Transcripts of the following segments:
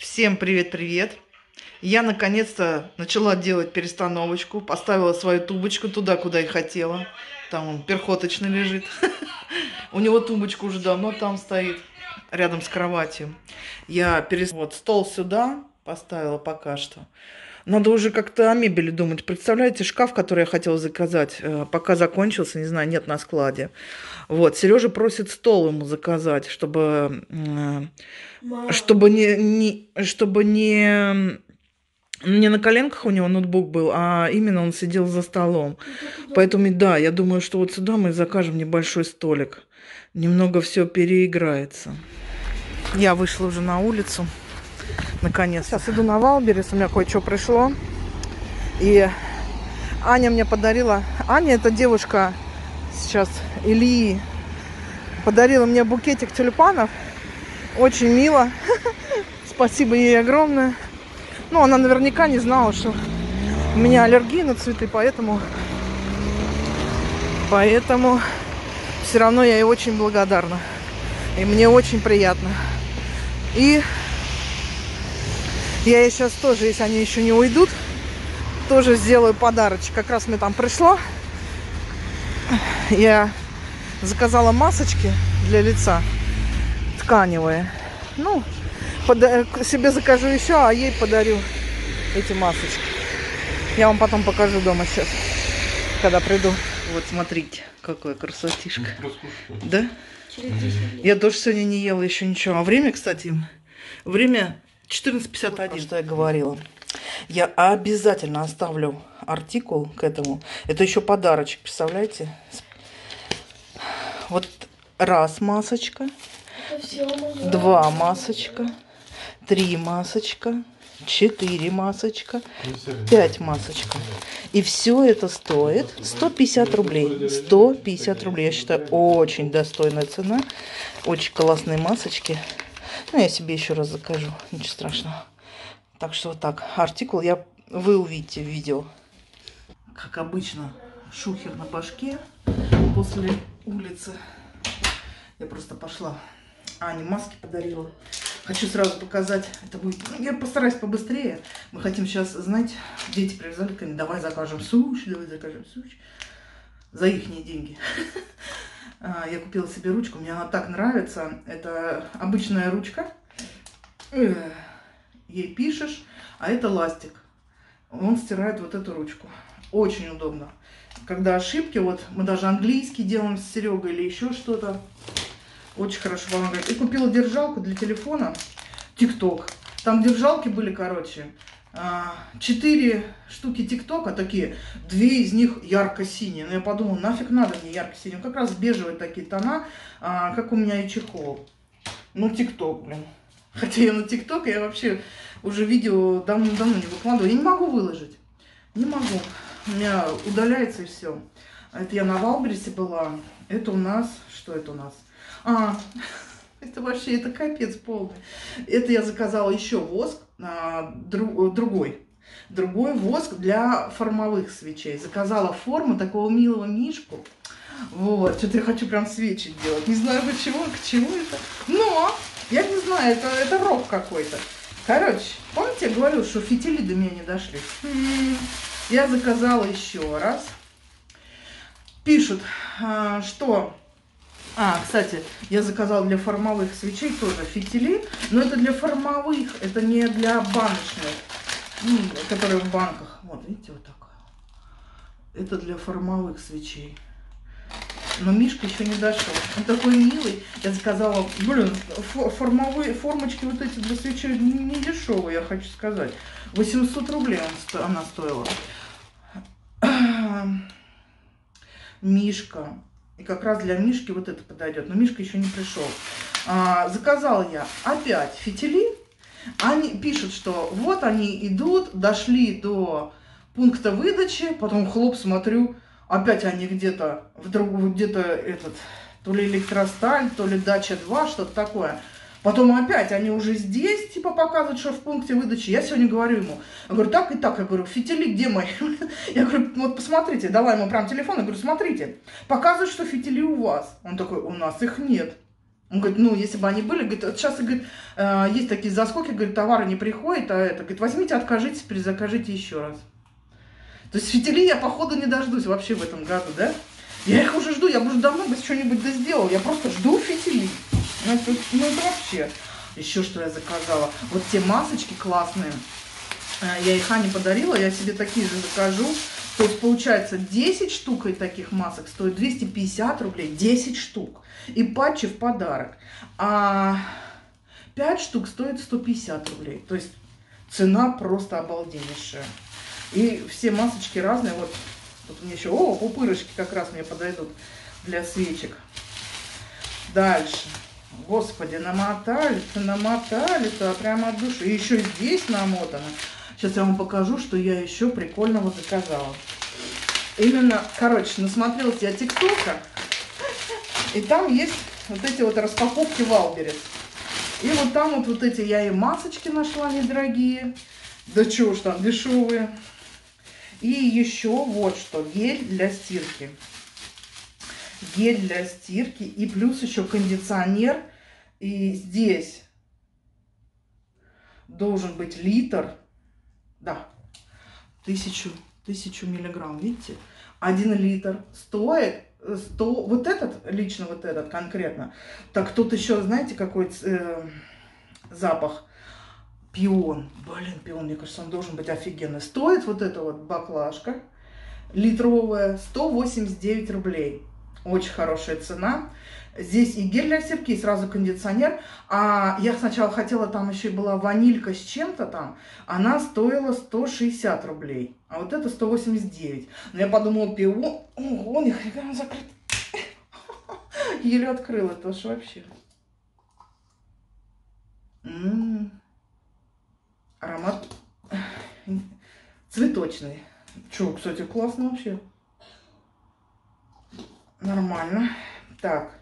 Всем привет-привет! Я наконец-то начала делать перестановочку, поставила свою тубочку туда, куда и хотела. Там он перхоточный лежит. У него тумбочка уже давно там стоит, рядом с кроватью. Я перес... вот стол сюда поставила пока что. Надо уже как-то о мебели думать. Представляете, шкаф, который я хотела заказать, э, пока закончился, не знаю, нет на складе. Вот, Сережа просит стол ему заказать, чтобы, э, чтобы не, не, чтобы не не на коленках у него ноутбук был, а именно он сидел за столом. Поэтому, да, я думаю, что вот сюда мы закажем небольшой столик. Немного все переиграется. Я вышла уже на улицу. Наконец. Сейчас иду на Wildberries, у меня кое-что пришло. И Аня мне подарила... Аня, это девушка сейчас Ильи, подарила мне букетик тюльпанов. Очень мило. Спасибо ей огромное. Ну, она наверняка не знала, что у меня аллергия на цветы, поэтому... Поэтому все равно я ей очень благодарна. И мне очень приятно. И я ей сейчас тоже, если они еще не уйдут, тоже сделаю подарочек. Как раз мне там пришло. Я заказала масочки для лица тканевые. Ну, под... себе закажу еще, а ей подарю эти масочки. Я вам потом покажу дома сейчас, когда приду. Вот смотрите, какой красотишка. Да? Я тоже сегодня не ела еще ничего. А время, кстати, время 14.51, что я говорила. Я обязательно оставлю артикул к этому. Это еще подарочек, представляете? Вот раз масочка, два масочка, три масочка, четыре масочка, пять масочка. И все это стоит 150 рублей. 150 рублей. Я считаю, очень достойная цена. Очень классные масочки. Ну, я себе еще раз закажу, ничего страшного. Так что вот так. Артикул я вы увидите в видео. Как обычно, шухер на башке после улицы. Я просто пошла. Аня маски подарила. Хочу сразу показать. Это будет... Я постараюсь побыстрее. Мы хотим сейчас, знаете, дети привязали ко мне. Давай закажем суши, давай закажем суши. За их деньги. А, я купила себе ручку, мне она так нравится. Это обычная ручка. Ей пишешь, а это ластик. Он стирает вот эту ручку. Очень удобно. Когда ошибки, вот мы даже английский делаем с Серегой или еще что-то. Очень хорошо помогает. И купила держалку для телефона. ТикТок. Там держалки были, короче. А, четыре штуки ТикТока такие, две из них ярко-синие. Но я подумала, нафиг надо мне ярко-синие. Как раз бежевые такие тона, а, как у меня и чехол. Ну, ТикТок, блин. Хотя я на ТикТок, я вообще уже видео давно-давно не выкладываю. Я не могу выложить. Не могу. У меня удаляется и все. Это я на Wildberries была. Это у нас... Что это у нас? А, это вообще, это капец полный. Это я заказала еще воск, другой. Другой воск для формовых свечей. Заказала форму такого милого мишку. Вот, что-то я хочу прям свечи делать. Не знаю почему, к чему это. Но, я не знаю, это, это рок какой-то. Короче, помните, я говорила, что фитили до меня не дошли? Я заказала еще раз. Пишут, а, что а, кстати, я заказала для формовых свечей тоже фитили, но это для формовых, это не для баночных, ну, которые в банках. Вот, видите, вот такое. Это для формовых свечей. Но Мишка еще не дошел. Он такой милый. Я заказала, блин, формовые формочки вот эти для свечей не, дешевые, я хочу сказать. 800 рублей он, она стоила. Мишка. И как раз для Мишки вот это подойдет. Но Мишка еще не пришел. А, заказала я опять фитили. Они пишут, что вот они идут, дошли до пункта выдачи. Потом хлоп, смотрю, опять они где-то в другую, где-то этот, то ли электросталь, то ли дача 2, что-то такое. Потом опять они уже здесь, типа, показывают, что в пункте выдачи. Я сегодня говорю ему, я говорю, так и так, я говорю, фитили где мои? Я говорю, вот посмотрите, давай ему прям телефон, я говорю, смотрите, показывают, что фитили у вас. Он такой, у нас их нет. Он говорит, ну, если бы они были, говорит, сейчас, говорит, э, есть такие заскоки, говорит, товары не приходят, а это, говорит, возьмите, откажитесь, перезакажите еще раз. То есть фитили я, походу, не дождусь вообще в этом году, да? Я их уже жду, я бы уже давно бы что-нибудь сделал. Я просто жду фитили. Ну, это, ну, это вообще. Еще что я заказала. Вот те масочки классные. Э, я их Ане подарила, я себе такие же закажу. То есть получается 10 штук таких масок стоит 250 рублей, 10 штук. И патчи в подарок. А 5 штук стоит 150 рублей. То есть цена просто обалденнейшая. И все масочки разные. Вот, вот мне еще, о, пупырышки как раз мне подойдут для свечек. Дальше. Господи, намотали-то, намотали-то прямо от души. И еще здесь намотано. Сейчас я вам покажу, что я еще прикольного заказала. Именно, короче, насмотрелась я ТикТока. И там есть вот эти вот распаковки Wildberries. И вот там вот, вот эти я и масочки нашла недорогие. Да чего уж там, дешевые. И еще вот что, гель для стирки. Гель для стирки и плюс еще кондиционер. И здесь должен быть литр. Да, тысячу, тысячу миллиграмм, видите? Один литр стоит 100, вот этот, лично вот этот конкретно. Так тут еще, знаете, какой э, запах? пион. Блин, пион, мне кажется, он должен быть офигенный. Стоит вот эта вот баклажка литровая 189 рублей. Очень хорошая цена. Здесь и гель для стирки, и сразу кондиционер. А я сначала хотела, там еще была ванилька с чем-то там. Она стоила 160 рублей. А вот это 189. Но я подумала, пион... Ого, нихрена он закрыт. Еле открыла, это уж вообще. М -м -м аромат цветочный. Че, кстати, классно вообще. Нормально. Так.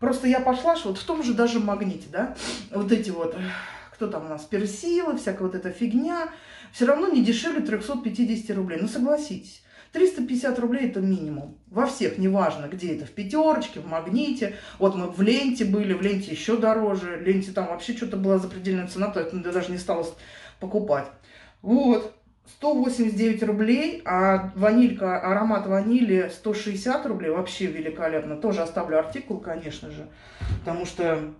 Просто я пошла, что вот в том же даже магните, да, вот эти вот, кто там у нас, персилы, всякая вот эта фигня, все равно не дешевле 350 рублей. Ну, согласитесь. 350 рублей это минимум. Во всех, неважно, где это, в пятерочке, в магните. Вот мы в ленте были, в ленте еще дороже. В ленте там вообще что-то была запредельная цена, то это даже не стало покупать. Вот, 189 рублей, а ванилька, аромат ванили 160 рублей, вообще великолепно. Тоже оставлю артикул, конечно же, потому что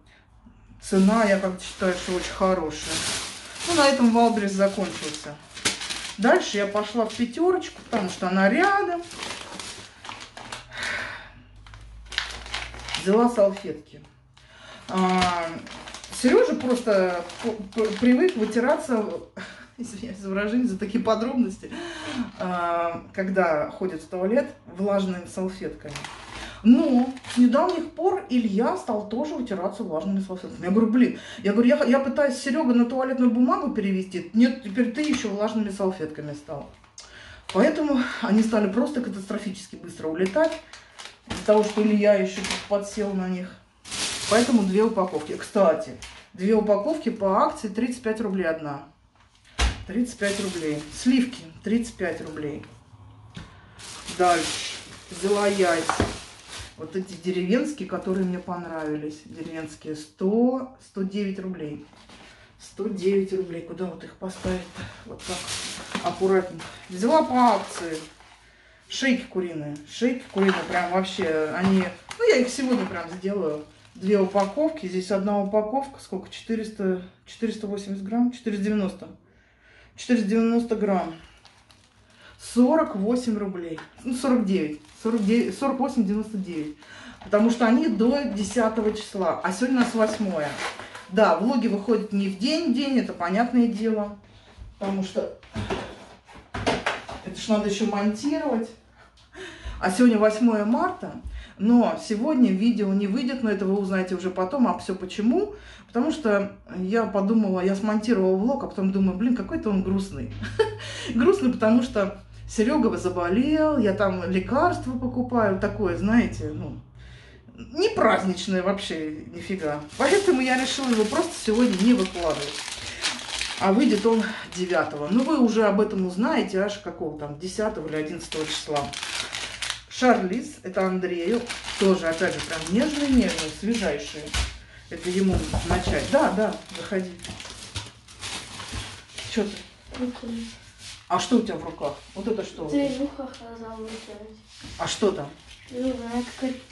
цена, я как считаю, что очень хорошая. Ну, на этом Wildberries закончился. Дальше я пошла в пятерочку, потому что она рядом. Взяла салфетки. А, Сережа просто привык вытираться, извиняюсь за выражение, за такие подробности, а, когда ходит в туалет влажными салфетками. Но с недавних пор Илья стал тоже вытираться влажными салфетками. Я говорю, блин, я говорю, я, я пытаюсь Серега на туалетную бумагу перевести, нет, теперь ты еще влажными салфетками стал. Поэтому они стали просто катастрофически быстро улетать, из-за того, что Илья еще подсел на них. Поэтому две упаковки. Кстати, две упаковки по акции 35 рублей одна. 35 рублей. Сливки 35 рублей. Дальше. Взяла яйца. Вот эти деревенские, которые мне понравились. Деревенские 100, 109 рублей. 109 рублей. Куда вот их поставить-то? Вот так. Аккуратненько. Взяла по акции. Шейки куриные. Шейки куриные прям вообще, они... Ну, я их сегодня прям сделаю две упаковки. Здесь одна упаковка, сколько? 400, 480 грамм? 490. 490 грамм. 48 рублей. Ну, 49. 49 48, 99. Потому что они до 10 числа. А сегодня у нас 8. Да, влоги выходят не в день день, это понятное дело. Потому что это ж надо еще монтировать. А сегодня 8 марта. Но сегодня видео не выйдет, но это вы узнаете уже потом. А все почему? Потому что я подумала, я смонтировала влог, а потом думаю, блин, какой-то он грустный. Грустный, потому что Серега заболел, я там лекарства покупаю, такое, знаете, ну, не праздничное вообще, нифига. Поэтому я решила его просто сегодня не выкладывать. А выйдет он 9 Ну, вы уже об этом узнаете аж какого там, 10 или 11 числа. Шарлиз, это Андрею, тоже, опять же, прям нежные-нежные, свежайшие. Это ему начать. Да, да, заходи. Что ты? А что у тебя в руках? Вот это что? Ты в ухах сказал вытянуть. А что там? Ну,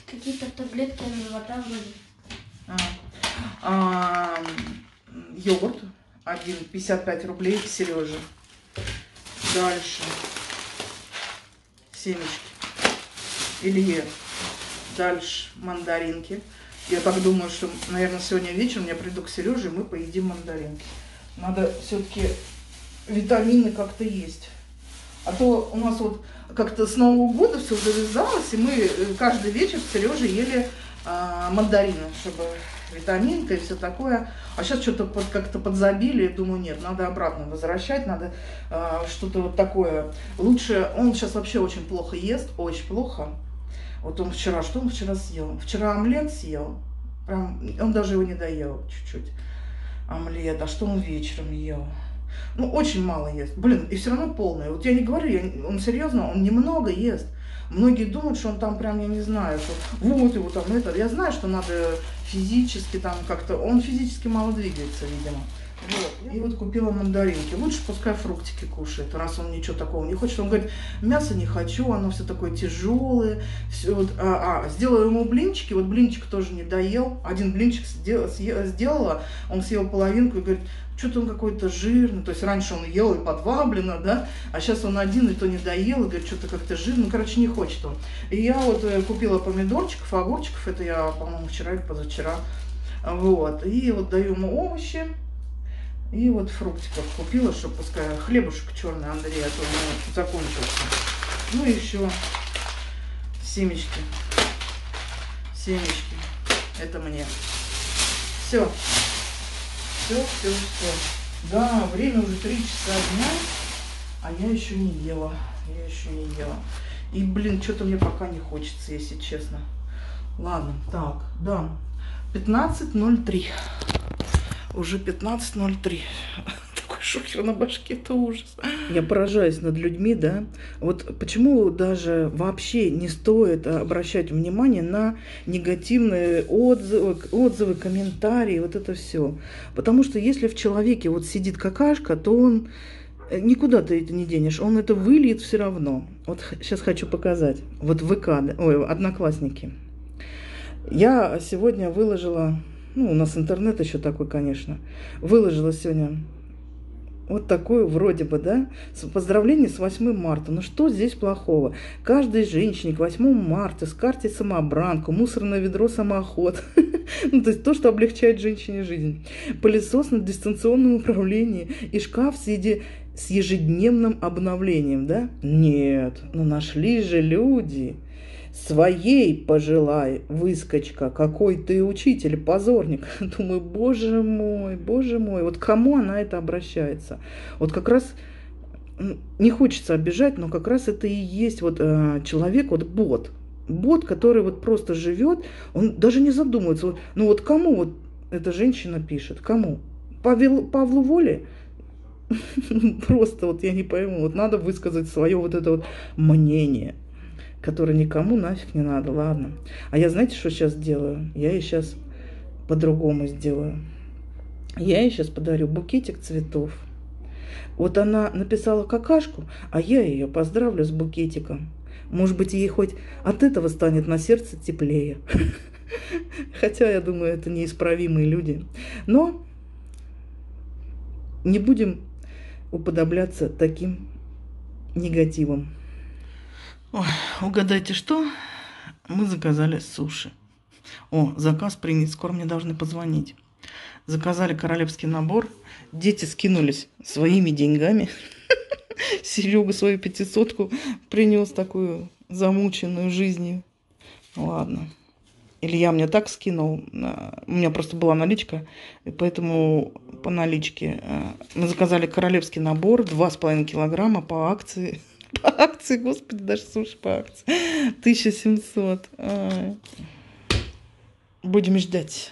какие-то таблетки от живота вроде. А, а, йогурт. Один, 55 рублей Сережа. Дальше. Семечки. Илье. Дальше мандаринки. Я так думаю, что, наверное, сегодня вечером я приду к Сереже, и мы поедим мандаринки. Надо все-таки витамины как-то есть. А то у нас вот как-то с Нового года все завязалось, и мы э, каждый вечер с Сережей ели а, мандарины, чтобы витаминка и все такое. А сейчас что-то под, как-то подзабили, думаю, нет, надо обратно возвращать, надо а, что-то вот такое. Лучше, он сейчас вообще очень плохо ест, очень плохо. Вот он вчера, что он вчера съел? Вчера омлет съел, прям, он даже его не доел чуть-чуть. Омлет, а что он вечером ел? Ну, очень мало ест. Блин, и все равно полный. Вот я не говорю, я- он серьезно, он немного ест. Многие думают, что он там прям, я не знаю, что вот его там это. Я знаю, что надо физически там как-то... Он физически мало двигается, видимо. Вот. И вот купила мандаринки. Лучше пускай фруктики кушает, раз он ничего такого не хочет. Он говорит, мясо не хочу, оно все такое тяжелое. Все вот, а, а, сделала ему блинчики, вот блинчик тоже не доел. Один блинчик сдел- сделала, он съел половинку и говорит, что-то он какой-то жирный. То есть раньше он ел и по два блина, да, а сейчас он один и то не доел, и говорит, что-то как-то жирный. Ну, короче, не хочет он. И я вот э, купила помидорчиков, огурчиков, это я, по-моему, вчера или позавчера. Вот. И вот даю ему овощи. И вот фруктиков купила, чтобы пускай хлебушек черный Андрей, а то него закончился. Ну и еще семечки. Семечки. Это мне. Все. Все, все, все. Да, время уже 3 часа дня, а я еще не ела. Я еще не ела. И, блин, что-то мне пока не хочется, если честно. Ладно, так, да. 15.03. Уже 15.03. Такой шокер на башке, это ужас. Я поражаюсь над людьми, да. Вот почему даже вообще не стоит обращать внимание на негативные отзывы, отзывы комментарии, вот это все. Потому что если в человеке вот сидит какашка, то он э, никуда ты это не денешь, он это выльет все равно. Вот сейчас хочу показать. Вот ВК, ой, одноклассники. Я сегодня выложила, ну, у нас интернет еще такой, конечно, выложила сегодня вот такую вроде бы, да, поздравление с 8 марта. Ну что здесь плохого? Каждой женщине к 8 марта с карте самообранку, мусорное ведро самоход. Ну, то есть то, что облегчает женщине жизнь. Пылесос на дистанционном управлении и шкаф с, с ежедневным обновлением, да? Нет, ну нашли же люди. Своей пожелай, выскочка, какой ты учитель, позорник. Думаю, боже мой, боже мой, вот кому она это обращается? Вот как раз не хочется обижать, но как раз это и есть вот э, человек, вот бот. Бот, который вот просто живет, он даже не задумывается. Вот, ну вот кому вот эта женщина пишет? Кому? Павел, Павлу Воле? Просто вот я не пойму. Вот надо высказать свое вот это вот мнение которое никому нафиг не надо, ладно. А я знаете, что сейчас делаю? Я ей сейчас по-другому сделаю. Я ей сейчас подарю букетик цветов. Вот она написала какашку, а я ее поздравлю с букетиком. Может быть, ей хоть от этого станет на сердце теплее. Хотя, я думаю, это неисправимые люди. Но не будем уподобляться таким негативом. Ой, угадайте, что? Мы заказали суши. О, заказ принят, скоро мне должны позвонить. Заказали королевский набор. Дети скинулись своими деньгами. Серега свою пятисотку принес такую замученную жизнью. Ладно. Илья мне так скинул. а, У меня просто была наличка, и поэтому по наличке э, мы заказали королевский набор 2,5 килограмма по акции. По акции, господи, даже суши по акции. 1700. Ай. Будем ждать.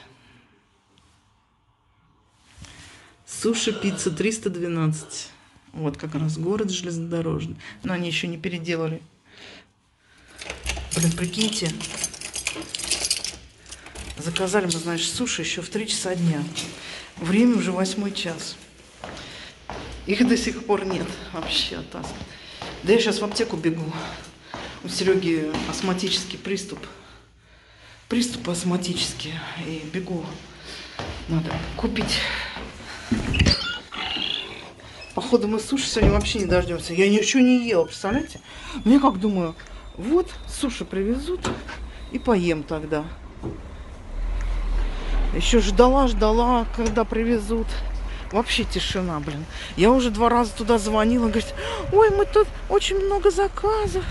Суши пицца 312. Вот как раз город железнодорожный. Но они еще не переделали. Блин, прикиньте. Заказали мы, значит, суши еще в 3 часа дня. Время уже восьмой час. Их до сих пор нет вообще. Так. Да я сейчас в аптеку бегу. У Сереги астматический приступ. Приступ астматический. И бегу. Надо купить. Походу мы суши сегодня вообще не дождемся. Я ничего не ела, представляете? Ну, я как думаю, вот суши привезут и поем тогда. Еще ждала, ждала, когда привезут. Вообще тишина, блин. Я уже два раза туда звонила, говорит, ой, мы тут очень много заказов,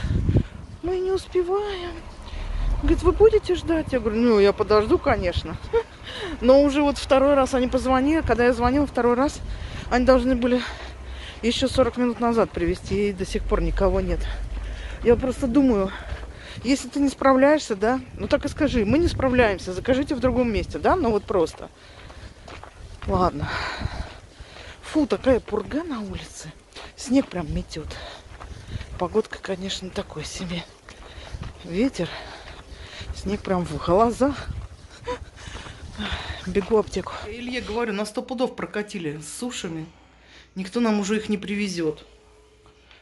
мы не успеваем. Говорит, вы будете ждать? Я говорю, ну, я подожду, конечно. Но уже вот второй раз они позвонили, когда я звонила второй раз, они должны были еще 40 минут назад привезти, и до сих пор никого нет. Я просто думаю, если ты не справляешься, да, ну так и скажи, мы не справляемся, закажите в другом месте, да, ну вот просто. Ладно. Фу, такая пурга на улице. Снег прям метет. Погодка, конечно, такой себе. Ветер. Снег прям в глазах. Бегу в аптеку. Илье говорю, на сто пудов прокатили с сушами. Никто нам уже их не привезет.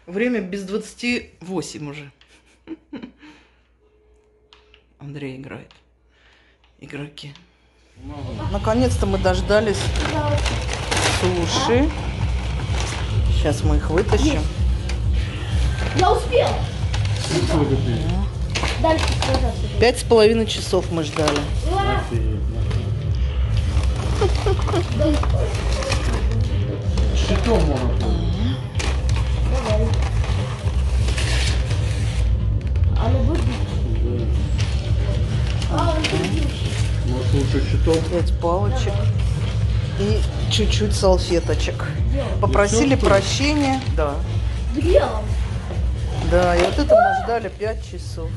Время без 28 уже. Андрей играет. Игроки. Наконец-то мы дождались суши. Сейчас мы их вытащим. Я успел. Пять с половиной часов мы ждали. Щитом можно Давай. А ну будет? А, он тут. Может лучше щитом? Пять палочек. И чуть-чуть салфеточек. Попросили прощения. Да. Где он? Да, и вот это мы ждали 5 часов.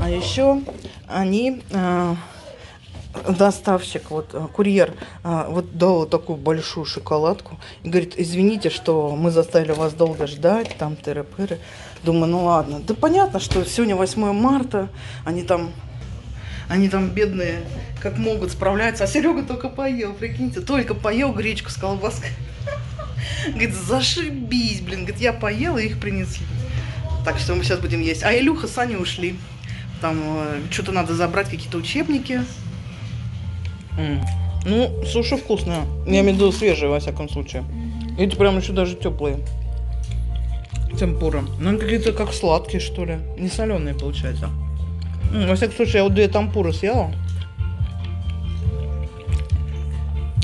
А еще они, э, доставщик, вот э, курьер, э, вот дал вот такую большую шоколадку. И говорит, извините, что мы заставили вас долго ждать, там тыры-пыры. Думаю, ну ладно. Да понятно, что сегодня 8 марта, они там, они там бедные, как могут, справляются. А Серега только поел, прикиньте, только поел гречку с колбаской. Говорит, зашибись, блин. Говорит, я поела, их принесли. Так что мы сейчас будем есть. А Илюха с Аней ушли. Там э, что-то надо забрать, какие-то учебники. М. Ну, суши вкусные. Я имею в виду свежие, во всяком случае. Эти прям еще даже теплые. Темпура. Ну, они какие-то как сладкие, что ли. Не соленые, получается. Во всяком случае, я вот две тампуры съела.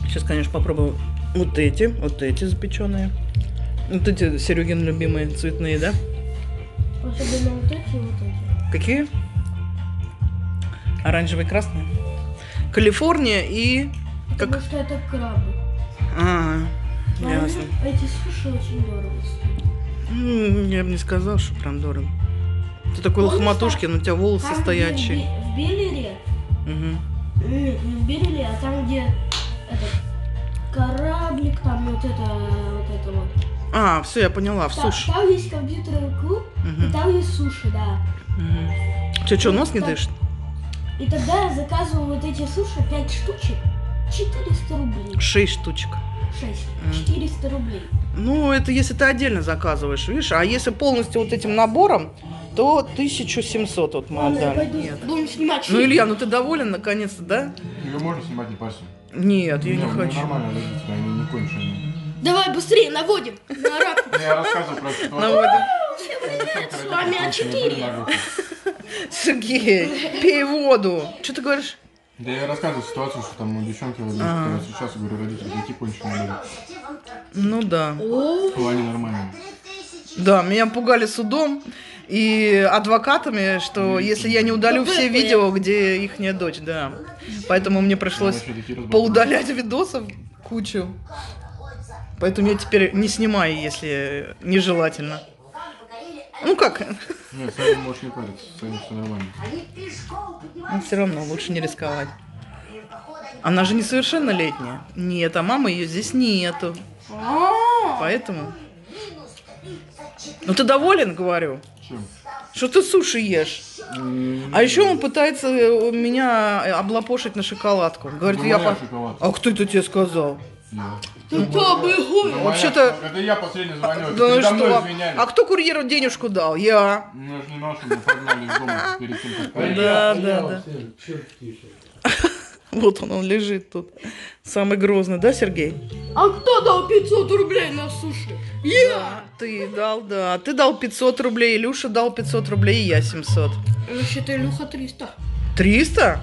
Сейчас, конечно, попробую вот эти, вот эти запеченные. Вот эти Серегин любимые цветные, да? Особенно вот эти и вот эти. Какие? Оранжевые, красные. Калифорния и... Потому Как? что это крабы. А, Но ясно. они- Эти суши очень дорого стоят. Я бы не сказал, что прям дорого. Ты такой Помнишь, лохматушкин, у тебя волосы Там, где стоячие. В, в Белере, Мгм. Нет, не в Бериле, а там, где этот кораблик, там вот это, вот это вот. А, все, я поняла, в Та- суши. Там есть компьютерный клуб, и Мгм. там есть суши, да. Че, что, нос не дышит? И тогда я заказывал вот эти суши 5 штучек, 400 рублей. Шесть штучек. 6. Мгм. 400 рублей. Ну, это если ты отдельно заказываешь, видишь? А если полностью вот этим набором, то 1700 вот мы отдали. Нет. будем снимать Ну. Илья, ну ты доволен наконец-то, да? Ее можно снимать не парься. Нет, я не Ну, хочу. Нормально, родители, они не конченые. Давай быстрее, наводим на рак. Ну, Я рассказываю про Ну, Всем привет, с вами конченые были А4. на группе. Сергей, пей воду. Что ты говоришь? Да я рассказываю ситуацию, что там у девчонки вот А. сейчас, говорю, родители конченые были. Ну да. В плане нормально. Да, меня пугали судом и адвокатами, что если я не удалю все видео, где их дочь, да. Поэтому мне пришлось поудалять видосов кучу. Поэтому я теперь не снимаю, если нежелательно. Ну как, Нет, с этим можешь не париться, с этим все нормально. но все равно лучше не рисковать. Она же несовершеннолетняя. Нет, а мамы ее здесь нету. Поэтому. Ну ты доволен, говорю? Чем? Что ты суши ешь? А еще он пытается э, меня облапошить на шоколадку. Говорит, Это я... по- шоколадка. А кто это тебе сказал? Ты кто бы? Это Вообще-то-. Это я последний звоню. Это Да что? А кто курьеру денежку дал? Я. Ну, же не ношу, мы погнали из дома перед тем, как Да, да, да. Вот он, он лежит тут. Самый грозный, да, Сергей? А кто дал 500 рублей на суши? Я! Ты дал, да. Ты дал 500 рублей, Илюша дал 500 рублей, и я 700. Значит, Илюха 300. 300?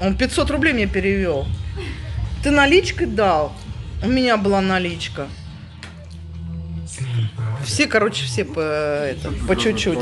Он 500 рублей мне перевел. Ты наличкой дал? У меня была наличка. Все, короче, все по, это, по чуть-чуть.